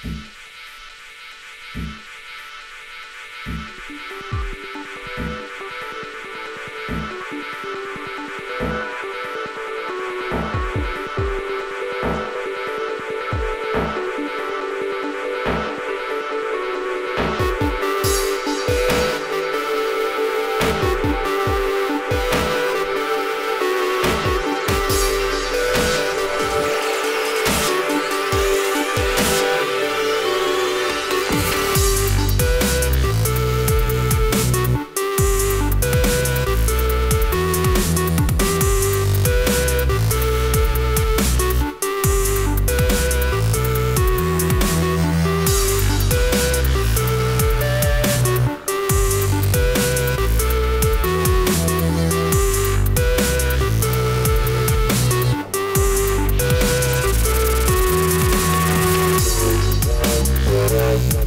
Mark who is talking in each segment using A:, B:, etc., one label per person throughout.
A: Thank you.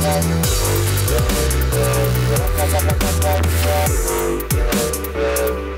B: Thank you.